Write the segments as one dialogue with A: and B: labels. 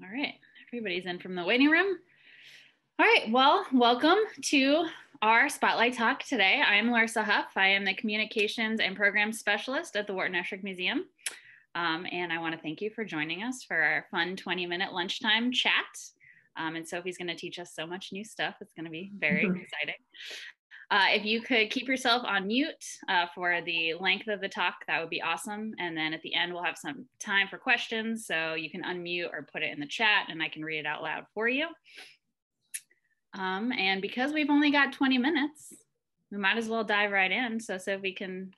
A: All right, everybody's in from the waiting room. All right, well, welcome to our Spotlight Talk today. I'm Larissa Huff. I am the Communications and Program Specialist at the Wharton Esherick Museum. Um, and I want to thank you for joining us for our fun 20 minute lunchtime chat. Um, and Sophie's going to teach us so much new stuff. It's going to be very exciting. Uh, if you could keep yourself on mute uh, for the length of the talk, that would be awesome. And then at the end, we'll have some time for questions. So you can unmute or put it in the chat and I can read it out loud for you. Um, and because we've only got 20 minutes, we might as well dive right in so so we can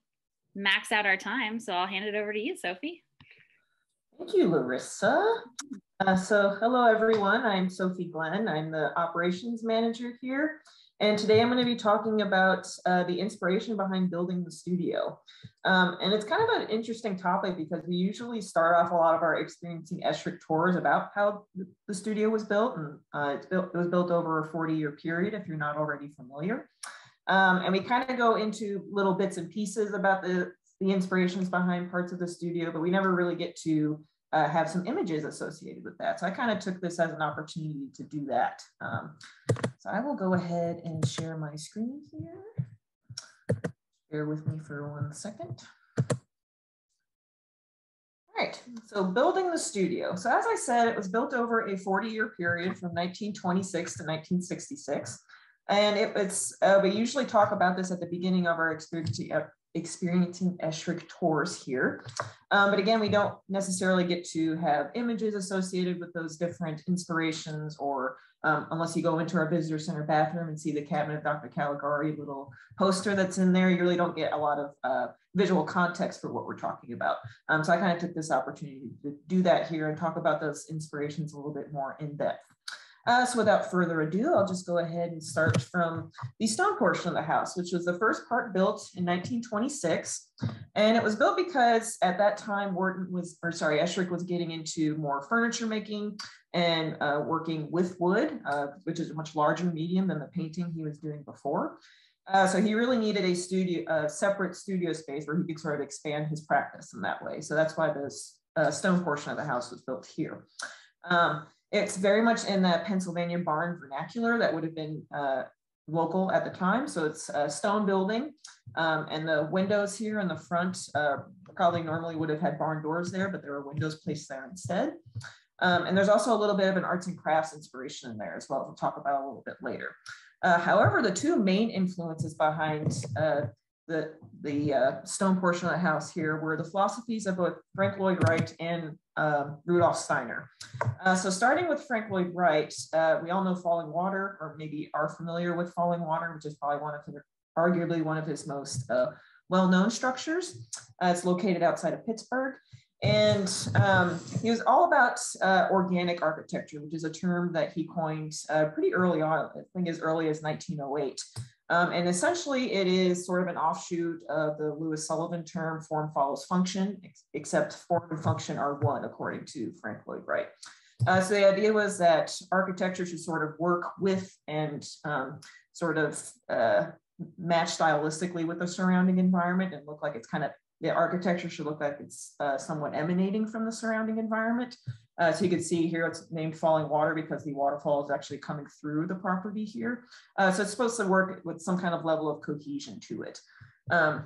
A: max out our time. So I'll hand it over to you, Sophie.
B: Thank you, Larissa. Uh, so hello, everyone. I'm Sophie Glenn. I'm the operations manager here. And today I'm going to be talking about uh, the inspiration behind building the studio. Um, and it's kind of an interesting topic because we usually start off a lot of our experiencing Esherick tours about how the studio was built. And uh, built, it was built over a 40 year period, if you're not already familiar. Um, and we kind of go into little bits and pieces about the, the inspirations behind parts of the studio, but we never really get to uh, have some images associated with that. So I kind of took this as an opportunity to do that. Um, so I will go ahead and share my screen here. Bear with me for one second. All right, so building the studio. So as I said, it was built over a 40 year period from 1926 to 1966. And it, it's, uh, we usually talk about this at the beginning of our experience, experiencing Esherick tours here. Um, but again, we don't necessarily get to have images associated with those different inspirations or um, unless you go into our visitor center bathroom and see the cabinet of Dr. Caligari little poster that's in there, you really don't get a lot of uh, visual context for what we're talking about. Um, so I kind of took this opportunity to do that here and talk about those inspirations a little bit more in depth. Uh, so without further ado, I'll just go ahead and start from the stone portion of the house, which was the first part built in 1926. And it was built because at that time, Wharton was, or sorry, Esherick was getting into more furniture making and uh, working with wood, uh, which is a much larger medium than the painting he was doing before. Uh, so he really needed a studio, a separate studio space where he could sort of expand his practice in that way. So that's why this uh, stone portion of the house was built here. Um, it's very much in the Pennsylvania barn vernacular that would have been uh, local at the time. So it's a stone building um, and the windows here in the front uh, probably normally would have had barn doors there, but there were windows placed there instead. Um, and there's also a little bit of an arts and crafts inspiration in there as well, we'll talk about a little bit later. Uh, however, the two main influences behind uh, the, the uh, stone portion of the house here were the philosophies of both Frank Lloyd Wright and uh, Rudolf Steiner. Uh, so starting with Frank Lloyd Wright, uh, we all know Falling Water, or maybe are familiar with Falling Water, which is probably one of arguably one of his most uh, well-known structures. Uh, it's located outside of Pittsburgh. And um, he was all about organic architecture, which is a term that he coined pretty early on, I think as early as 1908. Um, and essentially it is sort of an offshoot of the Louis Sullivan term form follows function, ex except form and function are one according to Frank Lloyd Wright. Uh, so the idea was that architecture should sort of work with and um, sort of uh, match stylistically with the surrounding environment and look like it's kind of the architecture should look like it's uh, somewhat emanating from the surrounding environment. Uh, so you can see here it's named Falling Water because the waterfall is actually coming through the property here. Uh, so it's supposed to work with some kind of level of cohesion to it. Um,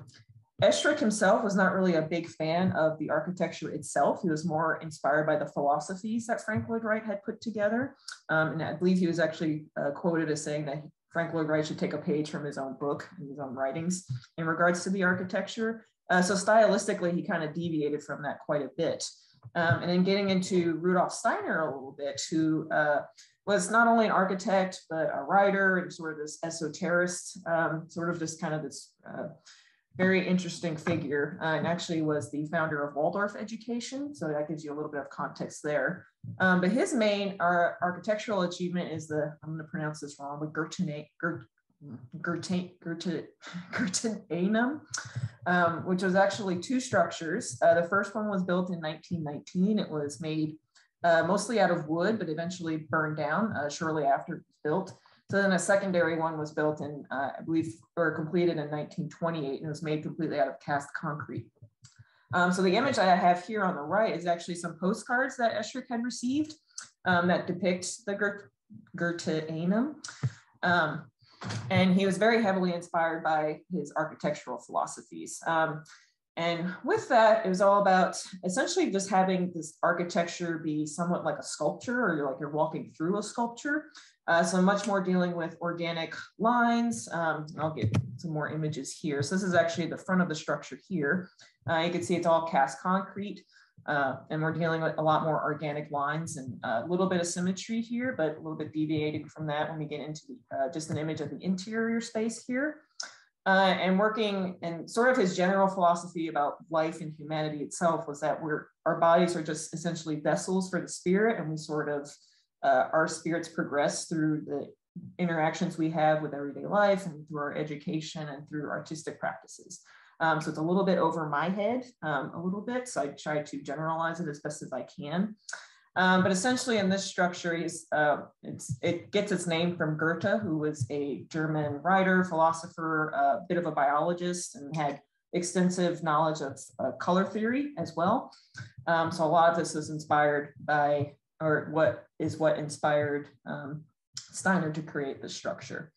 B: himself was not really a big fan of the architecture itself. He was more inspired by the philosophies that Frank Lloyd Wright had put together. Um, and I believe he was actually uh, quoted as saying that Frank Lloyd Wright should take a page from his own book and his own writings in regards to the architecture. Uh, so stylistically, he kind of deviated from that quite a bit. Um, and then getting into Rudolf Steiner a little bit, who uh, was not only an architect, but a writer and sort of this esoterist, um, sort of just kind of this uh, very interesting figure, uh, and actually was the founder of Waldorf education. So that gives you a little bit of context there. Um, but his main uh, architectural achievement is the, I'm going to pronounce this wrong, but Gertene, Gert, Goetheanum, um, which was actually two structures. Uh, the first one was built in 1919. It was made uh, mostly out of wood, but eventually burned down uh, shortly after it was built. So then a secondary one was built in, uh, I believe, or completed in 1928 and it was made completely out of cast concrete. Um, so the image I have here on the right is actually some postcards that Esherick had received um, that depicts the Goetheanum. Um, and he was very heavily inspired by his architectural philosophies. Um, and with that, it was all about essentially just having this architecture be somewhat like a sculpture, or you're like you're walking through a sculpture. Uh, so much more dealing with organic lines. Um, I'll get some more images here. So this is actually the front of the structure here. Uh, you can see it's all cast concrete. Uh, and we're dealing with a lot more organic lines and a little bit of symmetry here, but a little bit deviating from that when we get into the, uh, just an image of the interior space here. Uh, and working and sort of his general philosophy about life and humanity itself was that we're our bodies are just essentially vessels for the spirit and we sort of uh, our spirits progress through the interactions we have with everyday life and through our education and through artistic practices um, so it's a little bit over my head um, a little bit so i try to generalize it as best as i can um, but essentially in this structure, uh, it gets its name from Goethe, who was a German writer, philosopher, a bit of a biologist, and had extensive knowledge of uh, color theory as well. Um, so a lot of this is inspired by, or what is what inspired um, Steiner to create this structure.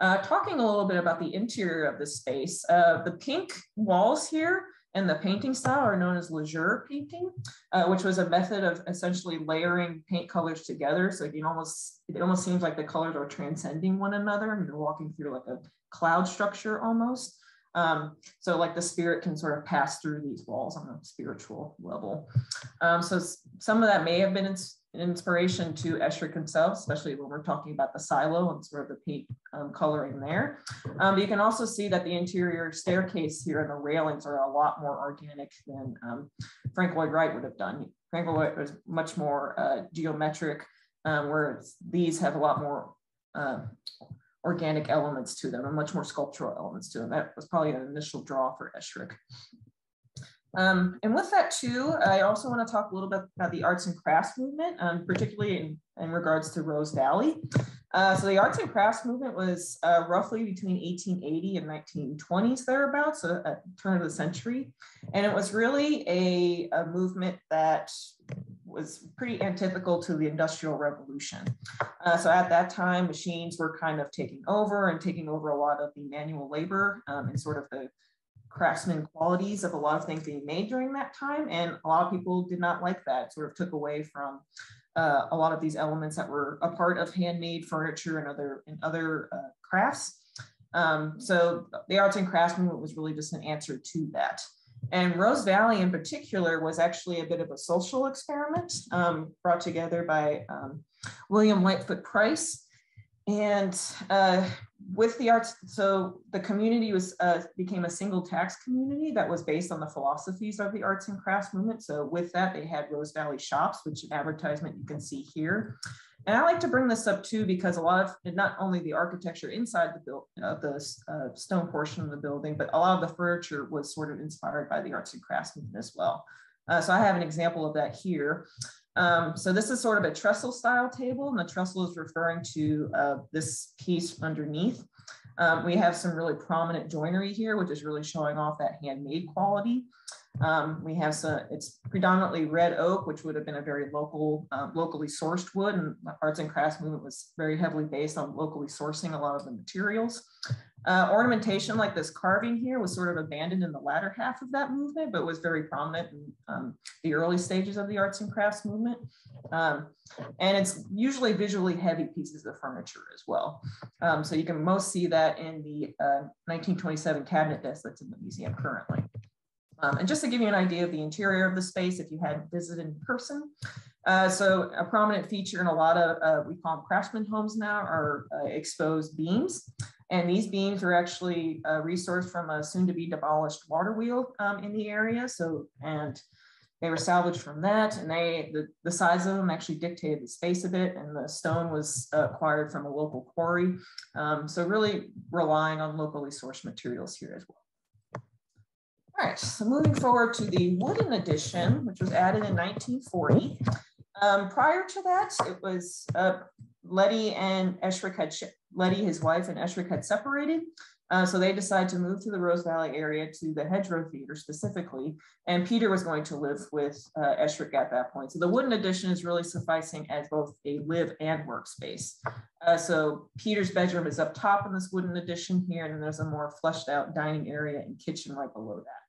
B: Uh, talking a little bit about the interior of the space, uh, the pink walls here and the painting style are known as lazure painting, uh, which was a method of essentially layering paint colors together. So you almost, it almost seems like the colors are transcending one another and you're walking through like a cloud structure almost. Um, so like the spirit can sort of pass through these walls on a spiritual level. Um, so some of that may have been inspiration to Esherick himself, especially when we're talking about the silo and sort of the paint um, coloring there. Um, you can also see that the interior staircase here and the railings are a lot more organic than um, Frank Lloyd Wright would have done. Frank Lloyd was much more uh, geometric, um, whereas these have a lot more uh, organic elements to them and much more sculptural elements to them. That was probably an initial draw for Esherick. Um, and with that too, I also want to talk a little bit about the arts and crafts movement, um, particularly in, in, regards to Rose Valley. Uh, so the arts and crafts movement was uh, roughly between 1880 and 1920s thereabouts, at the turn of the century. And it was really a, a movement that was pretty antithetical to the industrial revolution. Uh, so at that time, machines were kind of taking over and taking over a lot of the manual labor um, and sort of the craftsman qualities of a lot of things being made during that time. And a lot of people did not like that, sort of took away from uh, a lot of these elements that were a part of handmade furniture and other, and other uh, crafts. Um, so the arts and crafts movement was really just an answer to that. And Rose Valley in particular was actually a bit of a social experiment um, brought together by um, William Lightfoot Price. And uh, with the arts, so the community was uh, became a single tax community that was based on the philosophies of the arts and crafts movement. So with that, they had Rose Valley shops, which advertisement you can see here. And I like to bring this up too because a lot of not only the architecture inside the build uh, the uh, stone portion of the building, but a lot of the furniture was sort of inspired by the arts and crafts movement as well. Uh, so I have an example of that here. Um, so this is sort of a trestle style table and the trestle is referring to uh, this piece underneath. Um, we have some really prominent joinery here, which is really showing off that handmade quality. Um, we have some, it's predominantly red oak, which would have been a very local, uh, locally sourced wood and the arts and crafts movement was very heavily based on locally sourcing a lot of the materials. Uh, ornamentation like this carving here was sort of abandoned in the latter half of that movement, but was very prominent in um, the early stages of the arts and crafts movement. Um, and it's usually visually heavy pieces of furniture as well. Um, so you can most see that in the uh, 1927 cabinet desk that's in the museum currently. Um, and just to give you an idea of the interior of the space, if you had visited in person, uh, so a prominent feature in a lot of, uh, we call them craftsman homes now, are uh, exposed beams. And these beams are actually uh, resourced from a soon to be demolished water wheel um, in the area. So, and they were salvaged from that and they, the, the size of them actually dictated the space a bit and the stone was acquired from a local quarry. Um, so really relying on locally sourced materials here as well. All right, so moving forward to the wooden edition, which was added in 1940. Um, prior to that, it was uh, Letty and Esherick had, Letty, his wife, and Esherick had separated. Uh, so they decided to move to the Rose Valley area to the Hedgerow Theater specifically. And Peter was going to live with uh, Esherick at that point. So the wooden addition is really sufficing as both a live and workspace. Uh, so Peter's bedroom is up top in this wooden addition here, and then there's a more fleshed out dining area and kitchen right below that.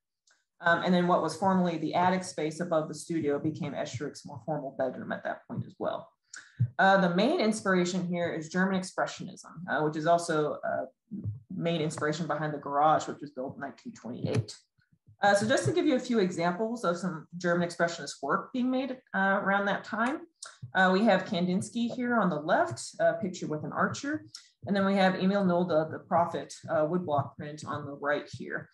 B: Um, and then what was formerly the attic space above the studio became Esherick's more formal bedroom at that point as well. Uh, the main inspiration here is German Expressionism, uh, which is also a main inspiration behind the garage, which was built in 1928. Uh, so just to give you a few examples of some German Expressionist work being made uh, around that time, uh, we have Kandinsky here on the left, a picture with an archer, and then we have Emil Nolde, the prophet uh, woodblock print on the right here.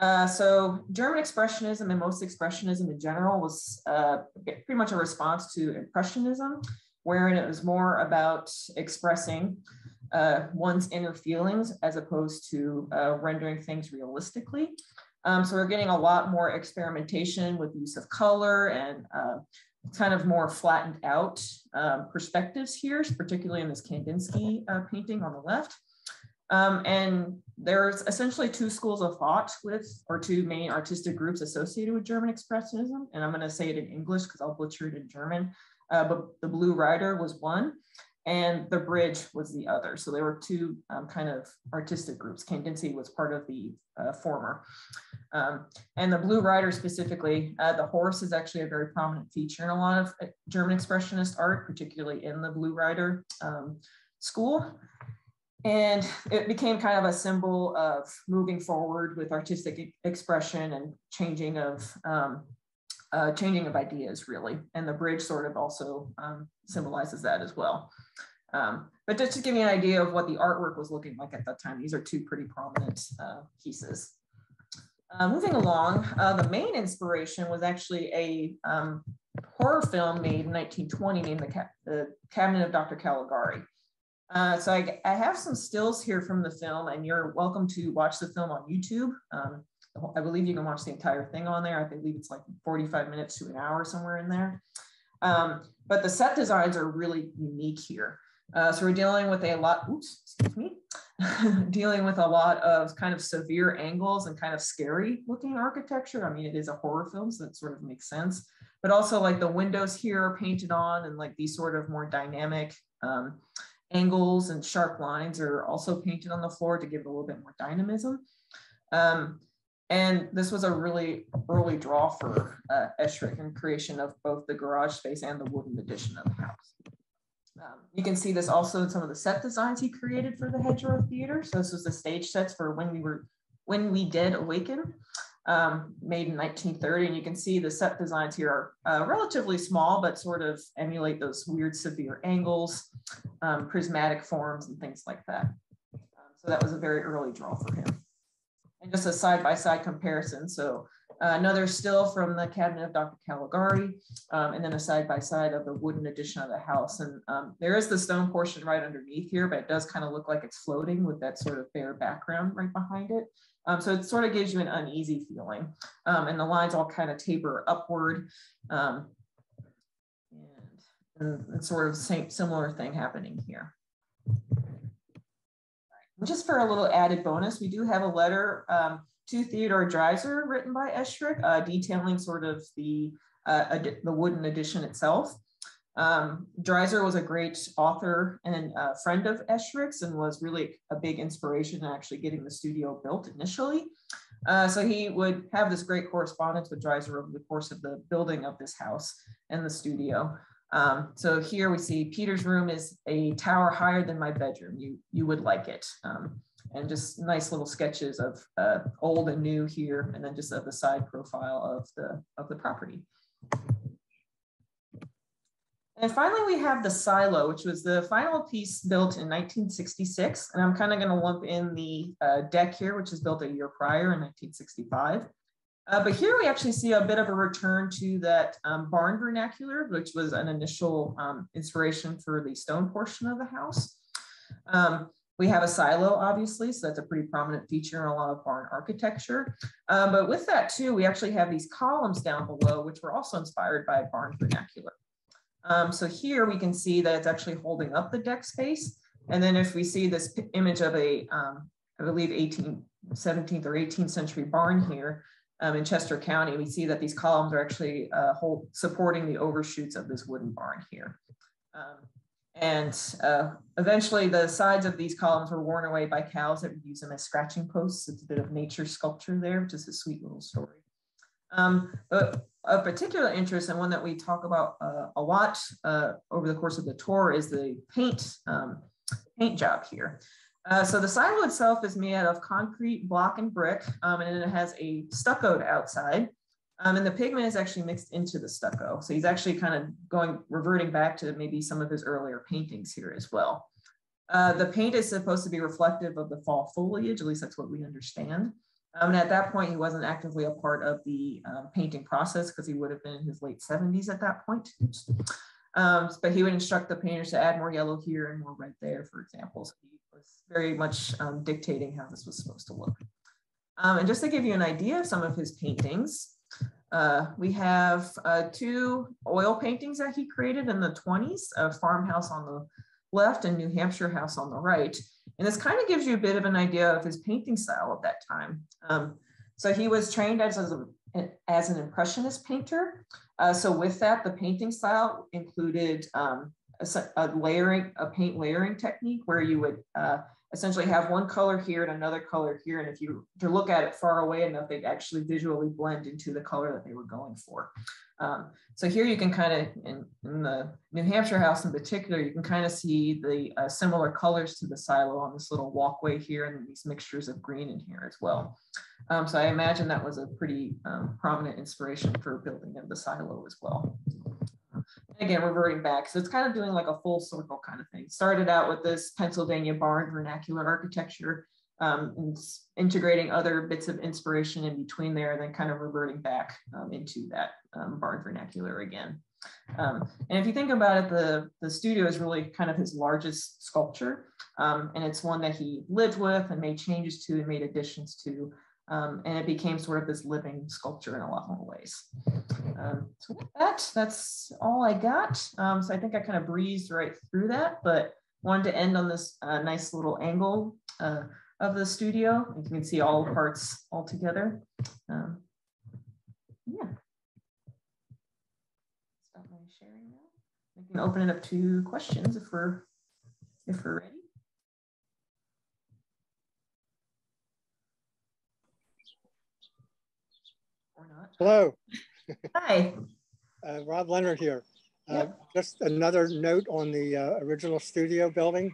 B: Uh, so German Expressionism and most Expressionism in general was uh, pretty much a response to Impressionism, wherein it was more about expressing uh, one's inner feelings as opposed to uh, rendering things realistically. Um, so we're getting a lot more experimentation with use of color and uh, kind of more flattened out um, perspectives here, particularly in this Kandinsky painting on the left. Um, and there's essentially two schools of thought with, or two main artistic groups associated with German Expressionism. And I'm going to say it in English because I'll butcher it in German. Uh, but the Blue Rider was one, and the Bridge was the other. So there were two um, kind of artistic groups. Kandinsky was part of the uh, former. Um, and the Blue Rider specifically, uh, the horse is actually a very prominent feature in a lot of uh, German Expressionist art, particularly in the Blue Rider um, school. And it became kind of a symbol of moving forward with artistic expression and changing of um, uh, changing of ideas, really. And the bridge sort of also um, symbolizes that as well. Um, but just to give you an idea of what the artwork was looking like at that time, these are two pretty prominent uh, pieces. Uh, moving along, uh, the main inspiration was actually a um, horror film made in 1920 named the, Ca the Cabinet of Dr. Caligari. Uh, so I, I, have some stills here from the film, and you're welcome to watch the film on YouTube. Um, I believe you can watch the entire thing on there. I believe it's like 45 minutes to an hour somewhere in there. Um, but the set designs are really unique here. Uh, so we're dealing with a lot, oops, excuse me, dealing with a lot of kind of severe angles and kind of scary looking architecture. I mean, it is a horror film, so that sort of makes sense. But also like the windows here are painted on and like these sort of more dynamic um, angles and sharp lines are also painted on the floor to give a little bit more dynamism. Um, and this was a really early draw for uh, Esherick in creation of both the garage space and the wooden addition of the house. Um, you can see this also in some of the set designs he created for the Hedgerow Theater. So this was the stage sets for when we were, when we did awaken, um, made in 1930. And you can see the set designs here are uh, relatively small, but sort of emulate those weird severe angles, um, prismatic forms and things like that. Um, so that was a very early draw for him. And just a side-by-side -side comparison. So uh, another still from the cabinet of Dr. Caligari, um, and then a side-by-side -side of the wooden addition of the house. And um, there is the stone portion right underneath here, but it does kind of look like it's floating with that sort of bare background right behind it. Um, so it sort of gives you an uneasy feeling. Um, and the lines all kind of taper upward. Um, and, sort of same similar thing happening here. Just for a little added bonus, we do have a letter um, to Theodore Dreiser, written by Esherick, uh, detailing sort of the, uh, the wooden edition itself. Um, Dreiser was a great author and a friend of Esherick's and was really a big inspiration in actually getting the studio built initially. Uh, so he would have this great correspondence with Dreiser over the course of the building of this house and the studio. Um, so here we see Peter's room is a tower higher than my bedroom. You, you would like it. Um, and just nice little sketches of uh, old and new here, and then just of the side profile of the, of the property. And finally, we have the silo, which was the final piece built in 1966. And I'm kind of going to lump in the uh, deck here, which is built a year prior in 1965. Uh, but here we actually see a bit of a return to that um, barn vernacular, which was an initial um, inspiration for the stone portion of the house. Um, we have a silo, obviously, so that's a pretty prominent feature in a lot of barn architecture. Um, but with that too, we actually have these columns down below, which were also inspired by barn vernacular. Um, so here we can see that it's actually holding up the deck space. And then if we see this image of a, um, I believe, 18, 17th or 18th century barn here um, in Chester County. We see that these columns are actually uh, hold, supporting the overshoots of this wooden barn here. Um, and uh, eventually the sides of these columns were worn away by cows that would use them as scratching posts. It's a bit of nature sculpture there, is a sweet little story. Um, but of particular interest and one that we talk about uh, a lot uh, over the course of the tour is the paint, um, paint job here. Uh, so the silo itself is made out of concrete, block, and brick, um, and it has a stuccoed outside. Um, and the pigment is actually mixed into the stucco. So he's actually kind of going, reverting back to maybe some of his earlier paintings here as well. Uh, the paint is supposed to be reflective of the fall foliage, at least that's what we understand. Um, and at that point, he wasn't actively a part of the um, painting process because he would have been in his late 70s at that point. Um, but he would instruct the painters to add more yellow here and more red there, for example. So he was very much um, dictating how this was supposed to look. Um, and just to give you an idea of some of his paintings, uh, we have uh, two oil paintings that he created in the 20s, a farmhouse on the left and New Hampshire house on the right. And this kind of gives you a bit of an idea of his painting style at that time. Um, so he was trained as, as, a, as an impressionist painter. Uh, so with that, the painting style included um, a, a, layering, a paint layering technique where you would uh, essentially have one color here and another color here. And if you to look at it far away enough, they'd actually visually blend into the color that they were going for. Um, so here you can kind of, in, in, the New Hampshire house in particular, you can kind of see the uh, similar colors to the silo on this little walkway here and these mixtures of green in here as well. Um, so I imagine that was a pretty um, prominent inspiration for building of the silo as well again, reverting back. So it's kind of doing like a full circle kind of thing. Started out with this Pennsylvania barn vernacular architecture, um, and integrating other bits of inspiration in between there, and then kind of reverting back um, into that um, barn vernacular again. Um, and if you think about it, the, the studio is really kind of his largest sculpture. Um, and it's one that he lived with and made changes to and made additions to. Um, and it became sort of this living sculpture in a lot more ways. Um, so with that, that's all I got. Um, so I think I kind of breezed right through that, but wanted to end on this uh, nice little angle uh, of the studio. You can see all parts all together. Um, yeah. Stop my sharing now. We can open it up to questions if we're if we're ready.
C: Hello.
B: Hi.
C: Uh, Rob Leonard here. Uh, just another note on the uh, original studio building.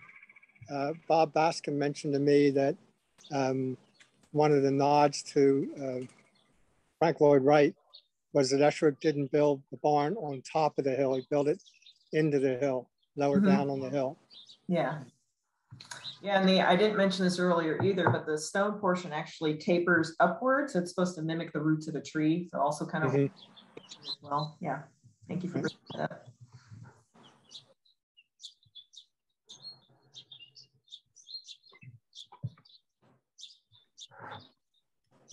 C: Uh, Bob Bascom mentioned to me that um, one of the nods to uh, Frank Lloyd Wright was that Esherick didn't build the barn on top of the hill. He built it into the hill, lower mm -hmm. down on the hill.
B: Yeah. Yeah, and the I didn't mention this earlier either, but the stone portion actually tapers upwards. So it's supposed to mimic the roots of a tree. So also kind of mm -hmm. well, yeah. Thank you for bringing that up.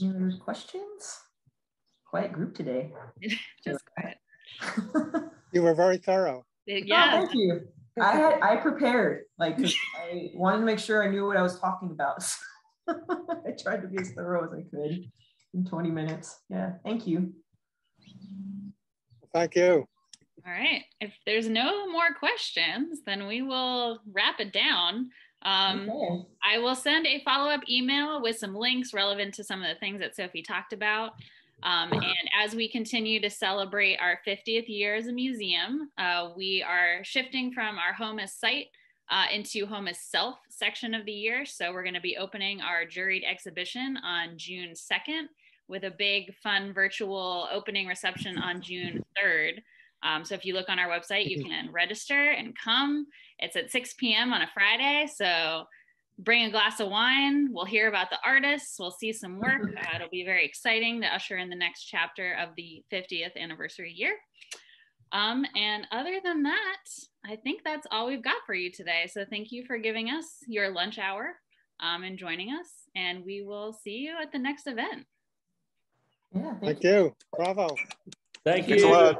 B: Any other questions? Quiet group today.
A: Just quiet.
C: you were very thorough.
A: Yeah.
B: Oh, thank you. I had I prepared like I wanted to make sure I knew what I was talking about. I tried to be as thorough as I could in 20 minutes. Yeah, thank you.
C: Thank you.
A: All right. If there's no more questions, then we will wrap it down. Um, okay. I will send a follow up email with some links relevant to some of the things that Sophie talked about. Um, and as we continue to celebrate our 50th year as a museum, uh, we are shifting from our home as site uh, into home as self section of the year. So we're going to be opening our juried exhibition on June 2nd with a big fun virtual opening reception on June 3rd. Um, so if you look on our website, you can register and come. It's at 6 p.m. on a Friday. So bring a glass of wine. We'll hear about the artists. We'll see some work. Uh, it'll be very exciting to usher in the next chapter of the 50th anniversary year. Um, and other than that, I think that's all we've got for you today. So thank you for giving us your lunch hour um, and joining us. And we will see you at the next event.
B: Yeah,
C: thank, thank you. you. Bravo.
D: Thank you.